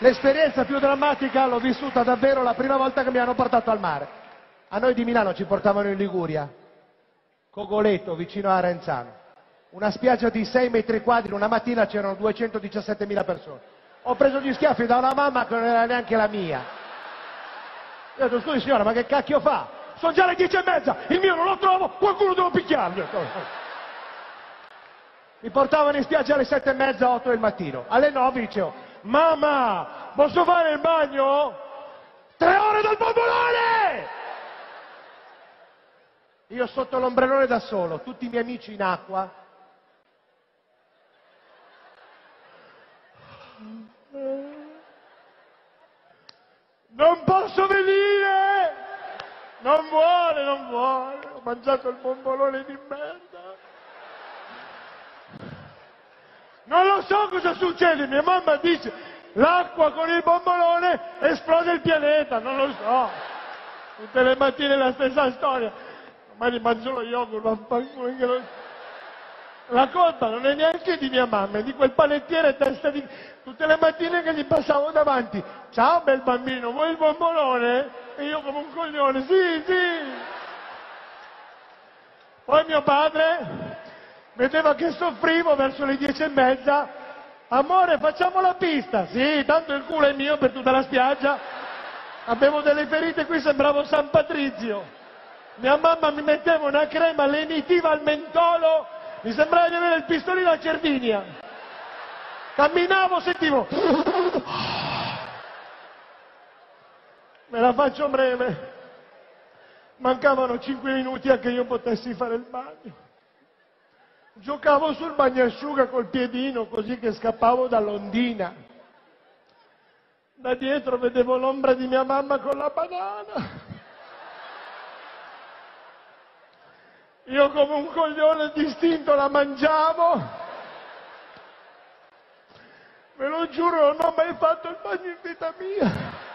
L'esperienza più drammatica l'ho vissuta davvero la prima volta che mi hanno portato al mare. A noi di Milano ci portavano in Liguria, Cogoleto, vicino a Arenzano. Una spiaggia di 6 metri quadri, una mattina c'erano 217.000 persone. Ho preso gli schiaffi da una mamma che non era neanche la mia. Io ho detto, scusi signora, ma che cacchio fa? Sono già le dieci e mezza, il mio non lo trovo, qualcuno deve picchiarlo. Mi portavano in spiaggia alle sette e mezza, otto del mattino. Alle nove dicevo, mamma, posso fare il bagno? Tre ore dal bombolone! Io sotto l'ombrellone da solo, tutti i miei amici in acqua. Non posso venire! Non vuole, non vuole. Ho mangiato il bombolone di merda. Non lo so cosa succede, mia mamma dice l'acqua con il bombolone esplode il pianeta, non lo so. Tutte le mattine la stessa storia. Domani mangio lo yogurt, vaffanculo che lo... La colpa non è neanche di mia mamma, è di quel panettiere testa di... Tutte le mattine che gli passavo davanti, ciao bel bambino, vuoi il bombolone? E io come un coglione, sì, sì. Poi mio padre vedeva che soffrivo verso le dieci e mezza, amore facciamo la pista, sì, tanto il culo è mio per tutta la spiaggia, avevo delle ferite qui, sembravo San Patrizio. Mia mamma mi metteva una crema lenitiva al mentolo, mi sembrava di avere il pistolino a Cervinia. Camminavo, sentivo. Me la faccio breve. Mancavano cinque minuti a che io potessi fare il bagno. Giocavo sul bagnasciuga col piedino così che scappavo dall'ondina. Da dietro vedevo l'ombra di mia mamma con la banana. Io come un coglione distinto la mangiavo. Ve lo giuro, non ho mai fatto il bagno in vita mia.